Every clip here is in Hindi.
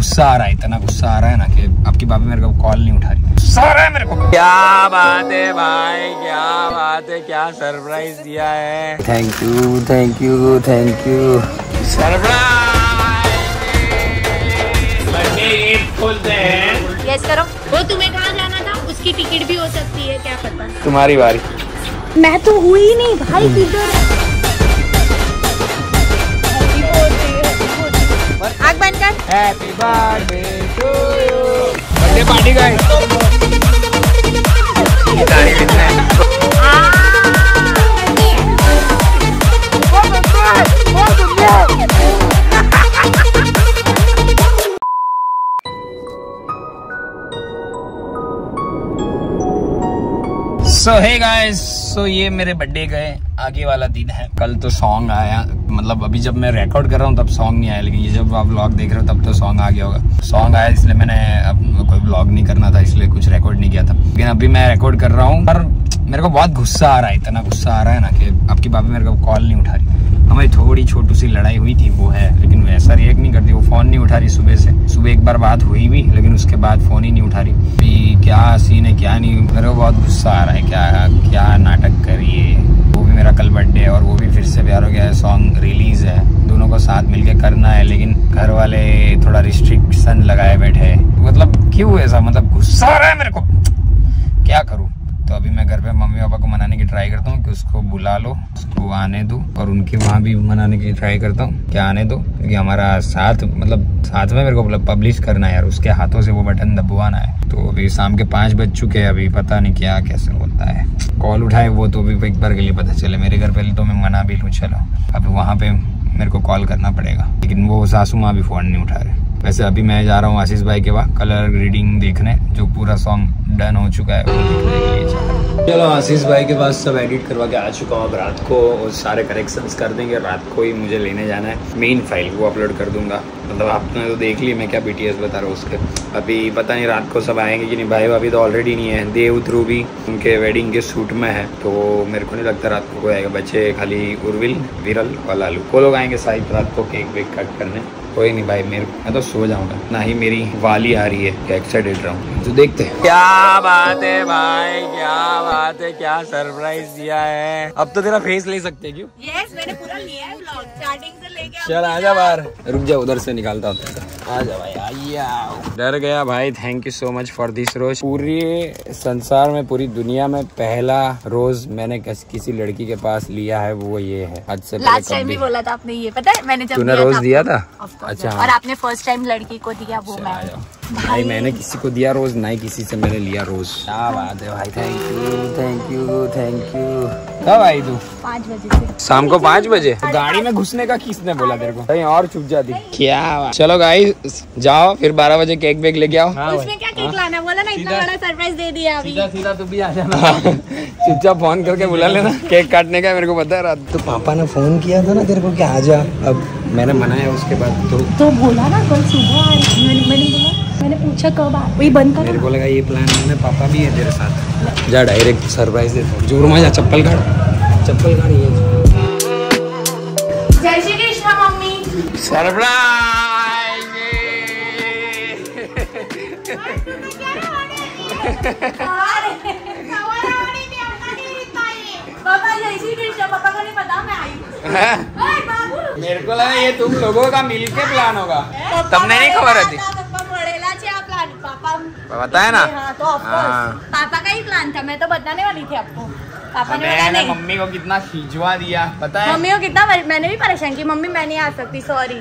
गुस्सा आ रहा है इतना गुस्सा आ रहा है ना कि आपकी भाभी मेरे को कॉल नहीं उठा रही। गुस्सा आ रहा है मेरे को। क्या बात है भाई क्या बात है क्या सरप्राइज़ दिया है। Thank you thank you thank you surprise yes करो। वो तुम्हें कहाँ जाना था? उसकी टिकट भी हो सकती है क्या पता। तुम्हारी बारी। मैं तो हुई नहीं भाई किधर आग बंद कर। Happy birthday to you birthday party कितने सो हे गाइस सो ये मेरे बर्थडे गए आगे वाला दिन है। कल तो सॉन्ग आया। मतलब अभी जब मैं रिकॉर्ड कर रहा हूँ, तब सॉन्ग नहीं आया, लेकिन ये जब आप व्लॉग देख रहे हो, तब तो सॉन्ग आ गया होगा। सॉन्ग आया, इसलिए मैंने अब कोई ब्लॉग नहीं करना था, इसलिए कुछ रिकॉर्ड नहीं किया था। लेकिन अभी मैं रिकॉर्ड कर रहा हूँ, पर मेरे को बहुत गुस्सा आ रहा है, इतना गुस्सा आ रहा है ना कि आपकी भाभी मेरे को कॉल नहीं उठा रही। हमारी थोड़ी छोटी सी लड़ाई हुई थी, वो है, लेकिन वैसा रिएक्ट नहीं करती, वो फ़ोन नहीं उठा रही सुबह से। सुबह एक बार बात हुई भी, लेकिन उसके बाद फ़ोन ही नहीं उठा रही। क्या सीन है, क्या नहीं, मेरे को बहुत गुस्सा आ रहा है, क्या क्या नाटक करिए। मेरा कल बर्थडे है और वो भी फिर से प्यार हो गया है। सॉन्ग रिलीज़ है। दोनों को साथ मिलके करना है, लेकिन घर वाले थोड़ा रिस्ट्रिक्शन लगाए बैठे मतलब क्यों ऐसा? मतलब गुस्सा आ रहा है मेरे को। क्या करूँ? तो अभी मैं घर पे मम्मी पापा को मनाने की ट्राई करता हूँ कि उसको बुला लो, उसको आने दो और उनके वहाँ भी मनाने की ट्राई करता हूँ कि आने दो, क्योंकि हमारा साथ मतलब साथ में मेरे को मतलब पब्लिश करना है यार, उसके हाथों से वो बटन दबवाना है। तो अभी शाम के पाँच बज चुके हैं, अभी पता नहीं क्या, कैसे होता है। कॉल उठाए वो तो अभी एक बार के लिए पता चले, मेरे घर पहले तो मैं मना भी लूँ, चलो। अभी वहाँ पे मेरे को कॉल करना पड़ेगा, लेकिन वो सासू माँ भी फ़ोन नहीं उठा रहे। वैसे अभी मैं जा रहा हूँ आशीष भाई के वहाँ कलर रीडिंग देखने, जो पूरा सॉन्ग डन हो चुका है, वो चलो आशीष भाई के पास सब एडिट करवा के आ चुका हूँ अब रात को और सारे करेक्शंस कर देंगे। रात को ही मुझे लेने जाना है। मेन फ़ाइल वो अपलोड कर दूँगा। मतलब आपने तो देख ली, मैं क्या बी बता रहा हूँ उसके। अभी पता नहीं रात को सब आएँगे कि नहीं। भाई, अभी तो ऑलरेडी नहीं है। देव ध्रुव भी उनके वेडिंग के सूट में है। तो मेरे को नहीं लगता रात को कोई आएगा। बच्चे खाली उर्विल, विरल और लालू। वो लोग आएँगे शायद रात को केक वेक कट करने। कोई नहीं भाई मेरे मैं तो सो जाऊँगा। ना ही मेरी वाली आ रही है क्या एक्साइटेड रहूँ तो देखते हैं। क्या बात है भाई क्या बात है क्या सरप्राइज़ दिया है। अब तो तेरा फेस ले सकते हैं क्यों? यस मैंने पूरा लिया है व्लॉग स्टार्टिंग से लेके चल आजा बाहर। रुक जा उधर से निकालता हूँ आजा भाई आइया डर गया भाई thank you so much for this rose. पूरी संसार में पूरी दुनिया में पहला रोज मैंने किस, किसी लड़की के पास लिया है वो ये है। आज से पहले लास्ट टाइम भी। बोला था आपने ये पता है? मैंने जब तूने रोज दिया था? अच्छा। और आपने फ़र्स्ट टाइम लड़की को दिया वो मैं जाओ भाई मैंने किसी को दिया रोज ना ही किसी से मैंने लिया रोज। क्या बात है भाई thank you thank you thank you कब आई तू? पाँच बजे से। शाम को पाँच बजे? गाड़ी में घुसने का किसने बोला तेरे को? कहीं और छुप जाती क्या बात। चलो गाइस जाओ फिर बारह बजे केक वेक लेके आओ। उसमें क्या केक लाना बोला ना इतना बड़ा सरप्राइज़ दे दिया अभी। सीधा तू भी आ जाना। चुपचाप फ़ोन करके बुला लेना। केक काटने का मेरे को पता है रात तो पापा ने फ़ोन किया था ना तेरे को कि आ जा अब मैंने मनाया उसके बाद तो तो बोला ना कल सुबह मैंने मैंने बोला मैंने पूछा कब आ वही बंद कर। मेरे को लगा ये प्लान में पापा भी है तेरे साथ। जा डायरेक्ट सरप्राइज़ दे दो। ज़ोर में जा चप्पल काट। चप्पल काट ये। जय श्री कृष्ण मम्मी। पापा जय श्री कृष्ण पापा को नहीं पता मैं आई। हूँ। मेरे को लगा ये तुम लोगों का मिलके प्लान होगा। तुमने नहीं खबर होती। बताया ना? हाँ, तो हाँ। पापा का ही प्लान था मैं तो बताने वाली थी आपको। पापा ने मम्मी को कितना दिया पता है? मम्मी को कितना मैंने भी परेशान की मम्मी मैं नहीं आ सकती सॉरी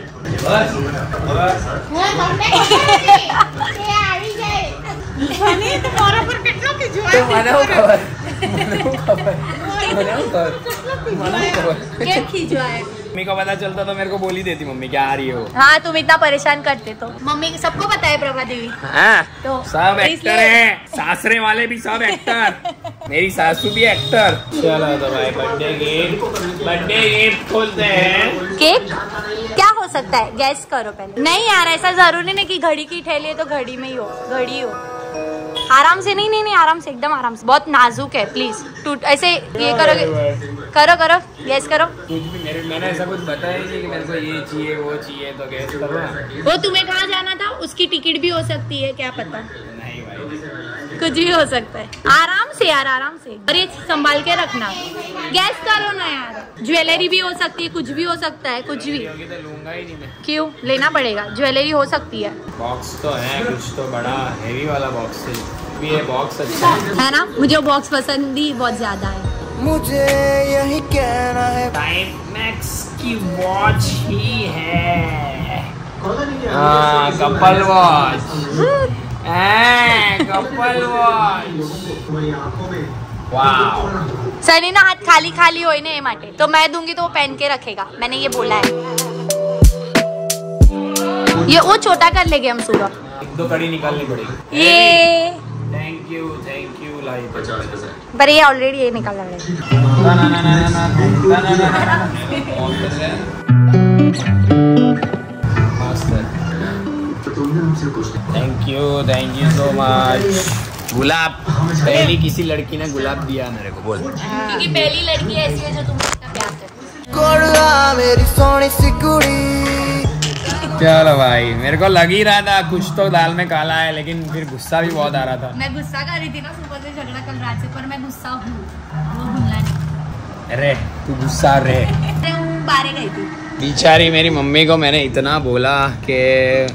मम्मी को पता चलता तो मेरे को बोल ही देती मम्मी क्या आ रही हो? हाँ तुम इतना परेशान करते तो। मम्मी सबको पता है प्रभा देवी। हाँ। तो सब एक्टर हैं। सासरे वाले भी सब एक्टर मेरी सासू भी एक्टर चलो तो भाई बर्थडे गिफ्ट बर्थडे गिफ्ट खोलते हैं। केक? क्या हो सकता है? गैस करो पहले। नहीं यार ऐसा ज़रूरी नहीं कि घड़ी की ठेली है तो घड़ी में ही हो। घड़ी हो। आराम से नहीं नहीं नहीं आराम से एकदम आराम से। बहुत नाजुक है प्लीज़ टूट ऐसे ये करोगे करो करो। गैस करो। मेरे मैंने ऐसा कुछ बताया नहीं कि मेरे को ये चाहिए वो चाहिए तो गैस करो। वो तुम्हें कहाँ जाना था? उसकी टिकट भी हो सकती है क्या पता? नहीं भाई। कुछ भी हो सकता है। आराम से यार आराम से। और ये संभाल के रखना। गैस करो ना यार। ज्वेलरी भी हो सकती है कुछ भी हो सकता है कुछ भी। तो लूँगा ही नहीं क्यों? लेना पड़ेगा। ज्वेलरी हो सकती है। बॉक्स तो है कुछ तो बड़ा हैवी वाला बॉक्स है। भी ये बॉक्स अच्छा है। है ना? मुझे बॉक्स पसंद ही बहुत ज़्यादा है। मुझे यही कहना है। टाइम मैक्स की वॉच ही है। हाँ कपल वॉच कपल वॉच वाह सनी ना हाथ खाली खाली हो ने ये माटे तो मैं दूँगी तो वो पहन के रखेगा। मैंने ये बोला है। ये वो छोटा कर लेंगे हम सुबह। एक दो कड़ी निकालनी पड़ेगी। ये thank you thank you like पचास पैसे पर ये ऑलरेडी ये निकल रहा है। Thank you thank you so much गुलाब पहली किसी लड़की ने गुलाब दिया मेरे को बोल। क्योंकि पहली लड़की ऐसी है जो तुम्हें इतना प्यार करती कोड़ा मेरी सोनी सी कुड़ी। चलो भाई मेरे को लग ही रहा था कुछ तो दाल में काला है लेकिन फिर गुस्सा भी बहुत आ रहा था। मैं गुस्सा कर रही थी ना सुबह से झगड़ा कल रात से पर मैं गुस्सा हूँ। वो भूलना नहीं। रे तू गुस्सा रे। अरे बारे गई थी। बेचारी मेरी मम्मी को मैंने इतना बोला कि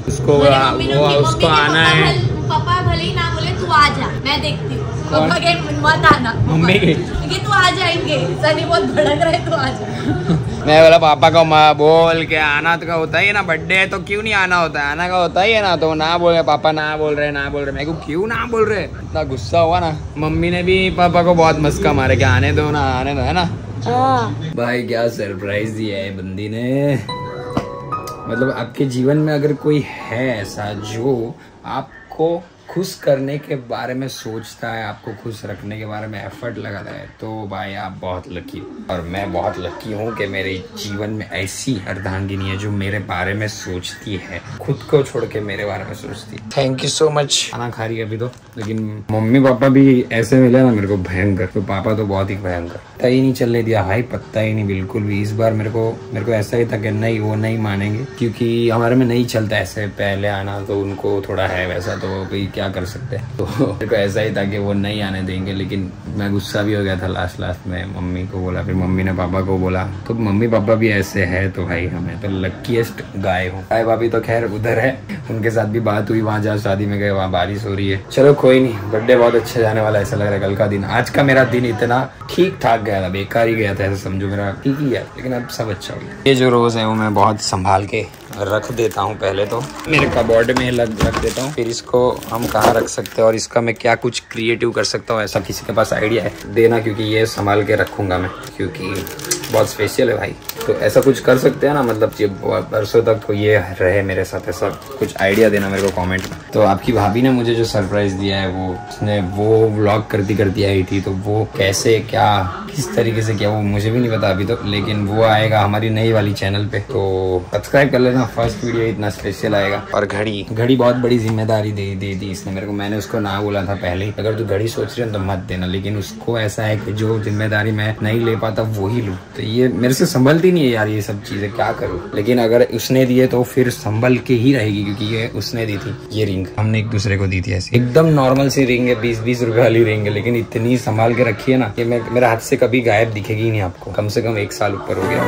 उसको वो उसको आना है। पापा भले ही ना बोले तू आ जा मैं देखती हूँ। कौन? पापा मत आना मम्मी की? क्योंकि तू आ जाएँगे सनी बहुत भड़क रहा है तू आ जा मैं बोला पापा को माँ बोल के आना तो का होता ही है ना. बर्थडे है तो क्यों नहीं आना होता? है आना का होता ही है ना. तो ना बोल रहे पापा ना बोल रहे ना बोल रहे. मेरे को क्यों ना बोल रहे? इतना गुस्सा हुआ ना. मम्मी ने भी पापा को बहुत मस्का मारे कि आने दो ना आने दो है ना? भाई क्या सरप्राइज़ दिया है बंदी ने. मतलब आपके जीवन में अगर कोई है ऐसा जो आपको खुश करने के बारे में सोचता है आपको खुश रखने के बारे में एफर्ट लगाता है तो भाई आप बहुत लकी हो। और मैं बहुत लकी हूँ कि मेरे जीवन में ऐसी अर्धांगिनी है जो मेरे बारे में सोचती है। खुद को छोड़ के मेरे बारे में सोचती है। थैंक यू सो मच खाना खा रही है अभी तो लेकिन मम्मी पापा भी ऐसे मिले ना मेरे को भयंकर। तो पापा तो बहुत ही भयंकर। पता ही नहीं चलने दिया। भाई पता ही नहीं, बिल्कुल भी। इस बार मेरे को मेरे को ऐसा ही था कि नहीं, वो नहीं मानेंगे, क्योंकि हमारे में नहीं चलता ऐसे पहले आना तो उनको थोड़ा है वैसा तो भाई क्या कर सकते हैं? तो मेरे को ऐसा ही था कि वो नहीं आने देंगे, लेकिन मैं गुस्सा भी हो गया था लास्ट लास्ट में। मम्मी को बोला, फिर मम्मी ने पापा को बोला। तो मम्मी पापा भी ऐसे है तो भाई हमें तो लक्कीस्ट गाय हूँ। गाय भाभी तो खैर उधर है। उनके साथ भी बात हुई, वहाँ जहाँ शादी में गए, वहाँ बारिश हो रही है। चलो, कोई नहीं। बर्थडे बहुत अच्छा जाने वाला ऐसा लग रहा है कल का दिन। आज का मेरा दिन इतना ठीक ठाक गया था, बेकार ही गया था, ऐसा समझो मेरा ठीक ही गया, लेकिन अब सब अच्छा हो गया। ये जो रोज है वो मैं बहुत संभाल के रख देता हूँ पहले तो। मेरे कबोर्ड में लग, रख देता हूँ। फिर इसको हम कहाँ रख सकते हैं और इसका मैं क्या कुछ क्रिएटिव कर सकता हूँ, ऐसा किसी के पास आइडिया है? देना, क्योंकि ये संभाल के रखूँगा मैं, क्योंकि बहुत स्पेशल है भाई। तो ऐसा कुछ कर सकते हैं ना मतलब बरसों तक तो ये रहे मेरे साथ ऐसा कुछ आइडिया देना मेरे को कमेंट में। तो आपकी भाभी ने मुझे जो सरप्राइज़ दिया है, वो उसने वो व्लॉग करती करती आई थी तो वो कैसे, क्या, किस तरीके से किया, वो मुझे भी नहीं पता अभी तो लेकिन वो आएगा हमारी नई वाली चैनल पे। तो सब्सक्राइब कर लेना फ़र्स्ट वीडियो इतना स्पेशल आएगा। और घड़ी घड़ी बहुत बड़ी ज़िम्मेदारी दे दे दी इसने मेरे को। मैंने उसको ना बोला था पहले, अगर तू घड़ी सोच रहे हो तो मत देना, लेकिन उसको ऐसा है कि जो ज़िम्मेदारी मैं नहीं ले पाता, वो ही लूँ। तो ये मेरे से संभलती नहीं है यार ये सब चीज़ें, क्या करूँ? लेकिन अगर उसने दिए तो फिर संभल के ही रहेगी, क्योंकि ये उसने दी थी, ये रिंग हमने एक दूसरे को दी थी ऐसी। एकदम नॉर्मल सी रिंग है बीस बीस रुपए वाली रिंग है, लेकिन इतनी संभाल के रखी है ना मैं, मेरे हाथ से कभी गायब दिखेगी नहीं आपको। कम से कम एक साल ऊपर हो गया।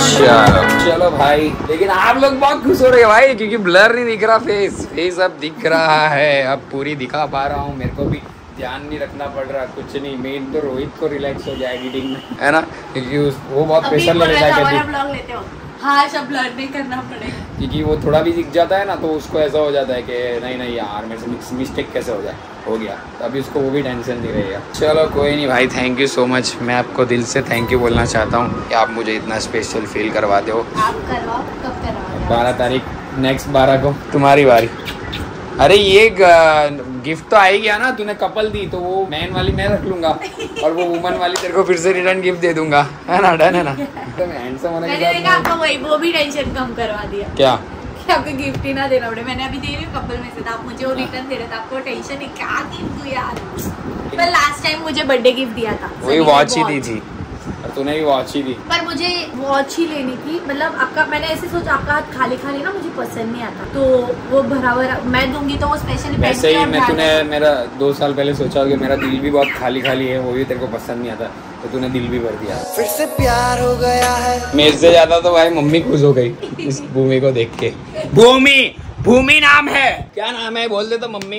चलो चलो भाई। लेकिन आप लोग बहुत खुश हो रहे हैं भाई, क्योंकि ब्लर नहीं दिख रहा फेस फेस अब दिख रहा है, अब पूरी दिखा पा रहा हूँ, मेरे को भी। ध्यान नहीं रखना पड़ रहा कुछ नहीं। मेन तो रोहित को रिलैक्स हो जाए एडिटिंग में। है ना? क्योंकि वो बहुत प्रेशर ले लेता है। हो हाँ सब करना पड़ेगा। क्योंकि वो थोड़ा भी दिख जाता है ना तो उसको ऐसा हो जाता है कि नहीं नहीं यार मेरे से मिस्टेक कैसे हो जाए? हो गया। तो अभी उसको वो भी टेंशन नहीं रहेगा। चलो कोई नहीं भाई थैंक यू सो मच मैं आपको दिल से थैंक यू बोलना चाहता हूँ कि आप मुझे इतना स्पेशल फील करवा हो आप करवाओ कब करवाओ बारह तारीख नेक्स्ट बारह को। तुम्हारी बारी। अरे ये गिफ्ट तो आ ही गया ना तूने कपल दी तो वो मैन वाली मैं रख लूँगा। और वो वुमन वाली तेरे को फिर से रिटर्न गिफ्ट दे दूँगा। है ना डन है ना? तो हैंडसम होने के आपको वही वो भी टेंशन कम करवा दिया। क्या? आपको गिफ्ट ही ना देना पड़े। मैंने अभी दे रही हूँ कपल में से था आप मुझे वो रिटर्न दे रहे थे आपको टेंशन है क्या गिफ्ट यार? पर लास्ट टाइम मुझे बर्थडे गिफ्ट दिया था। वही वॉच ही दी थी। तूने भी वॉच ही दी। पर मुझे वॉच ही लेनी थी। मतलब आपका मैंने ऐसे सोचा आपका हाथ खाली खाली ना मुझे पसंद नहीं आता। तो वो भरा भरा मैं दूँगी तो वो स्पेशली वैसे ही मैं तूने मेरा दो साल पहले सोचा कि मेरा दिल भी बहुत खाली खाली है वो भी तेरे को पसंद नहीं आता तो तूने दिल भी भर दिया। फिर से प्यार हो गया है। मेरे से ज़्यादा तो भाई मम्मी खुश हो गई इस भूमि को देख के। भूमि! भूमि नाम है। क्या नाम है? बोल दे तो मम्मी।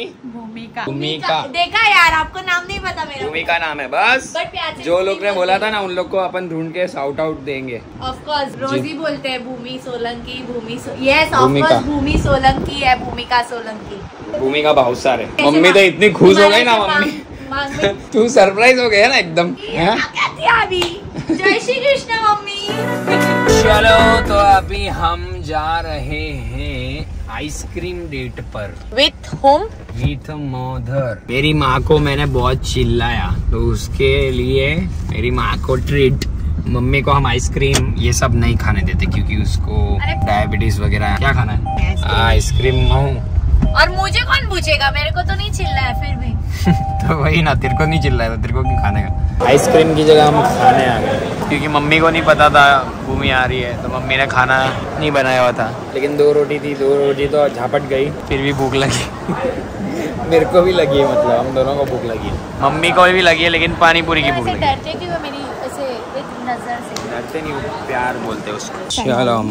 भूमिका। भूमिका। देखा यार आपको नाम नहीं पता मेरा। भूमिका नाम है बस। जो लोग ने बोला था ना उन लोग को अपन ढूंढ के साउट आउट देंगे। ऑफ़ कोर्स रोज ही बोलते हैं Bhumi Solanki Bhumi yes of Bhumika. Course Bhumi Solanki है भूमिका सोलंकी। भूमि का बहुत सारे। मम्मी तो इतनी खुश हो गई ना मम्मी। तू सरप्राइज़ हो गया ना एकदम? अभी? जय श्री कृष्ण मम्मी। चलो तो अभी हम जा रहे हैं। आइसक्रीम डेट पर। विथ होम विथ मदर मेरी माँ को मैंने बहुत चिल्लाया तो उसके लिए मेरी माँ को ट्रीट मम्मी को हम आइसक्रीम ये सब नहीं खाने देते क्योंकि उसको डायबिटीज़ वगैरह क्या खाना है? आइसक्रीम। और मुझे कौन पूछेगा? मेरे को तो नहीं चिल्ला है फिर भी। तो वही ना तेरे को नहीं चिल्ला है तो तेरे को क्यों खाने का? आइसक्रीम की जगह हम खाने आ गए। क्योंकि मम्मी को नहीं पता था भूमि आ रही है तो मम्मी ने खाना नहीं बनाया हुआ था। लेकिन दो रोटी थी दो रोटी तो झापट गई। फिर भी भूख लगी। मेरे को भी लगी है मतलब हम दोनों को भूख लगी है। मम्मी को भी लगी है लेकिन पानी पूरी की भूख लगी डरते क्यों है मेरी डरते नहीं वो प्यार बोलते उसको। चलो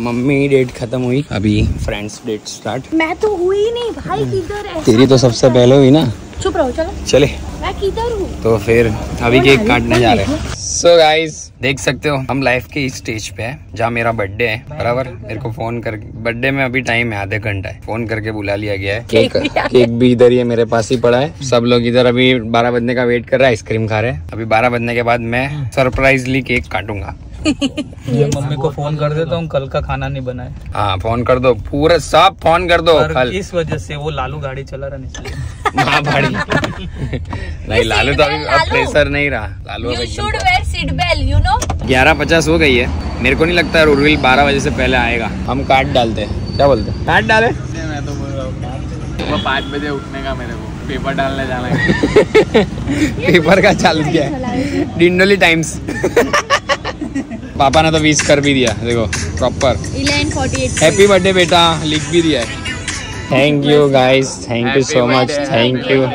मम्मी डेट खत्म हुई? अभी फ्रेंड्स डेट स्टार्ट मैं तो हुई नहीं भाई किधर है? तेरी तो सबसे पहले हुई ना? चुप रहो चलो। चले। मैं किधर हूँ? तो फिर अभी केक काटने जा रहे हैं। सो गाइस देख सकते हो हम लाइफ के इस स्टेज पे हैं जहाँ मेरा बर्थडे है। बराबर? मेरे को फ़ोन कर बर्थडे में अभी टाइम है आधे घंटा है। फ़ोन करके बुला लिया गया है। केक केक भी इधर ही है मेरे पास ही पड़ा है। सब लोग इधर अभी बारह बजने का वेट कर रहा है आइसक्रीम खा रहे हैं। अभी बारह बजने के बाद मैं सरप्राइजली केक काटूँगा। ये मम्मी को फ़ोन कर देता हूँ कल का खाना नहीं बनाए हाँ फ़ोन कर दो पूरे सब फ़ोन कर दो कल। इस वजह से वो लालू गाड़ी चला रहा नहीं महाभारी नहीं लालू तो अभी अब प्रेशर नहीं रहा। लालू यू अब शुड एकदम wear seat belt you know ग्यारह पचास हो गई है। मेरे को नहीं लगता है बारह बजे से पहले आएगा। हम काट डालते हैं। क्या बोलते हैं? काट डाले। मैं तो बोल रहा हूँ पाँच बजे उठने का मेरे को। पेपर डालने जाना है। पेपर का चालू किया है। डिंडोली टाइम्स। पापा ने तो विश कर भी दिया देखो प्रॉपर हैप्पी बर्थडे बेटा लिख भी दिया है। Thank you guys thank you so much thank you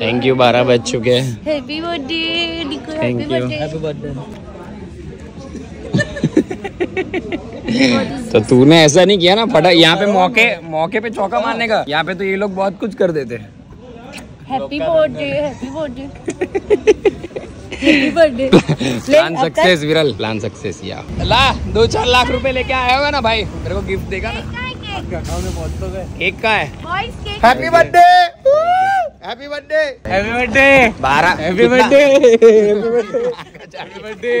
thank you बारह बज चुके हैं। हैप्पी बर्थडे निको Thank हैप्पी बर्थडे तो तूने ऐसा नहीं किया ना फटा यहाँ पे मौके मौके पे चौका मारने का। यहाँ पे तो ये लोग बहुत कुछ कर देते हैं। Happy happy birthday happy birthday plan success Viral plan success या ला दो चार लाख रुपए लेके आया होगा ना भाई। मेरे को गिफ्ट देगा ना। एक का है। Boys cake happy birthday happy birthday happy birthday बारह। Happy birthday happy birthday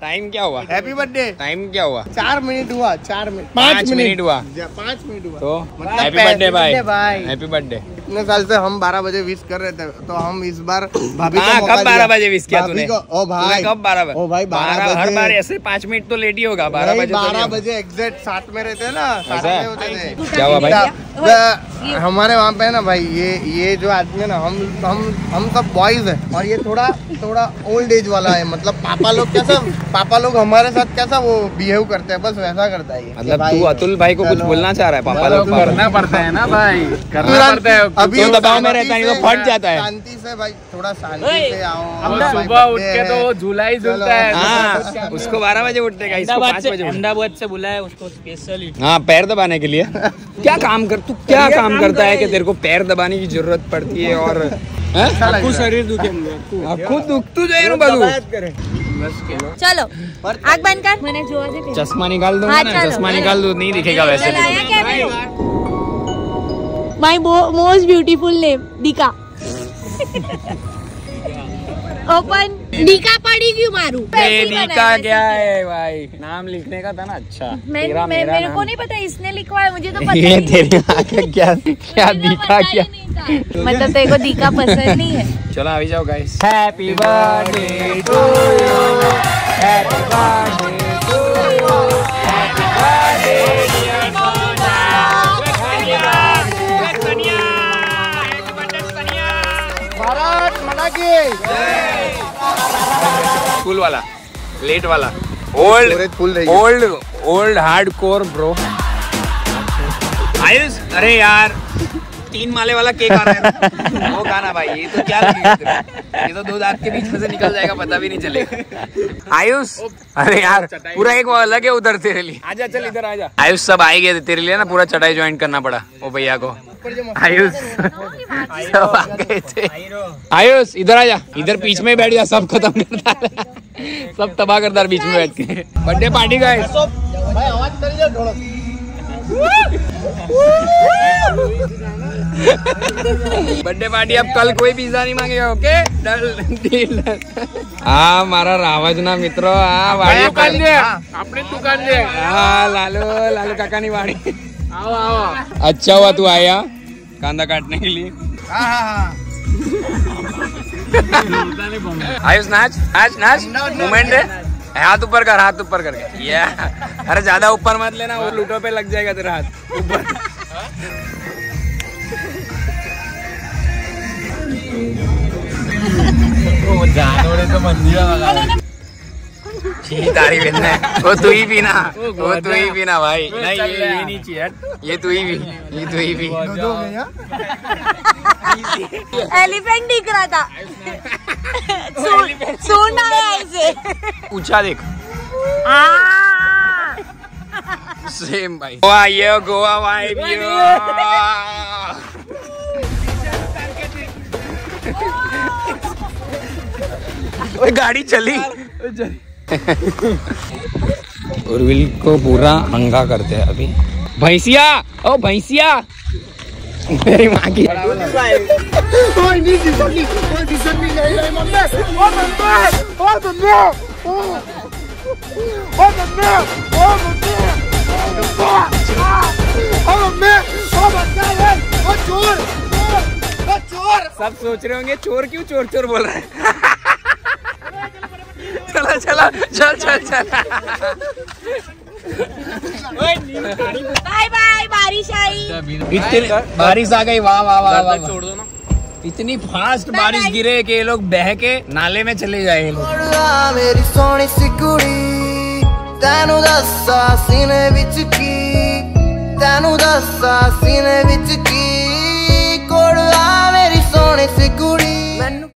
time क्या हुआ? हैप्पी बर्थडे टाइम क्या हुआ? चार मिनट हुआ चार मिनट पाँच मिनट हुआ। पाँच मिनट हुआ। तो मतलब हैप्पी बर्थडे भाई भाई। हैप्पी बर्थडे इतने साल से हम बारह बजे विश कर रहे थे तो हम इस बार भाभी को हाँ कब बारह। बजे विश किया तूने? ओ भाई कब बारह बजे? ओ भाई बारह हर बार ऐसे पाँच मिनट तो लेट ही होगा बारह बजे तो बारह। बजे एग्जैक्ट साथ में रहते हैं ना साथ में होते थे। क्या हुआ भाई? हमारे वहाँ पे है ना भाई ये ये जो आदमी है ना हम हम हम सब बॉयज़ है और ये थोड़ा थोड़ा ओल्ड एज वाला है मतलब पापा लोग कैसा पापा लोग हमारे साथ कैसा वो बिहेव करते हैं बस वैसा करता है ये। मतलब तू अतुल भाई को कुछ बोलना चाह रहा है पापा लोग करना पड़ता है ना भाई करना पड़ता है। अभी तो दबाव में रहता है, नहीं तो फट जाता है। शांति से भाई थोड़ा शांति से आओ हम सुबह उठ के तो झूला ही झूलता है। हाँ उसको बारह बजे उठने का इसको पाँच बजे उठने अहमदाबाद से बुलाया उसको स्पेशली हाँ पैर दबाने के लिए। क्या काम कर तू क्या काम करता है कि तेरे को पैर दबाने की ज़रूरत पड़ती है और हैं? शरीर दुखे खुद दुखतू जो है बाजू चलो आग बंद कर। मैंने जो चश्मा निकाल दो हाँ, चश्मा निकाल दो नहीं दिखेगा वैसे माय मोस्ट ब्यूटीफुल नेम डीका ओपन डीका पड़ी क्यों मारू नीका क्या है भाई? नाम लिखने का था ना अच्छा। मैं, तेरा मैं, मेरा मेरे को नहीं पता इसने लिखवा है मुझे तो पता ये नहीं। तेरे आगे क्या क्या मुझे तो क्या मतलब तेरे को दीका पसंद नहीं है। चलो अभी जाओ guys happy birthday to you happy birthday to you happy birthday माता की स्कूल वाला। लेट वाला old. Old old hardcore bro Ayush अरे यार तीन माले वाला केक आ रहा है वो खाना भाई ये तो क्या ये तो दो दांत के बीच में से निकल जाएगा पता भी नहीं चलेगा। आयुष अरे यार पूरा एक अलग है उधर तेरे लिए। आजा चल इधर आजा। आयुष सब आए गए तेरे लिए ना पूरा चटाई ज्वाइन करना पड़ा वो भैया को। आयुष सब आ गए थे। आयुष इधर आजा इधर बीच में बैठ जा सब खत्म कर सब तबाह कर डाल बीच में बैठ के। बर्थडे पार्टी का बर्थडे पार्टी अब कल कोई पिज्जा नहीं मांगेगा ओके डल डील हाँ मारा रावज ना मित्र हाँ वाड़ी दुकान दे अपनी दुकान दे हाँ लालू लालू काका नहीं वाड़ी आओ आओ। अच्छा हुआ तू आया कांदा काटने के लिए। हाँ हाँ आयुष नाच आज नाच। मोमेंट है। हाथ ऊपर कर, हाथ ऊपर कर। अरे ज़्यादा ऊपर मत लेना, वो लूटो पे लग जाएगा तेरा हाथ। ऊपर। जानवर तो मंदिर तारी बहन है। वो तू ही पीना। वो तू ही पीना भाई। नहीं ये ये नहीं चाहिए। ये तू ही पी ये तू ही पी। हो एलिफेंट दिख रहा था। सूंड सूंड आया ऐसे ऊँचा देख। सेम भाई। गोवा ये गोवा ओए गाड़ी चली। उर्विल को पूरा नंगा करते हैं अभी। भैंसिया, ओ भैंसिया। मेरी माँ की सब सोच रहे होंगे, चोर क्यों चोर चोर बोल रहे हैं? चला चल चल चल। बारिश आ गई वाह वाह वाह वाह छोड़ दो ना। इतनी फास्ट बारिश गिरे के ये लोग बह के नाले में चले जाए मेरी सोनी सी कुड़ी तेन दसा सीने विच की तेन दसा सीने विच की।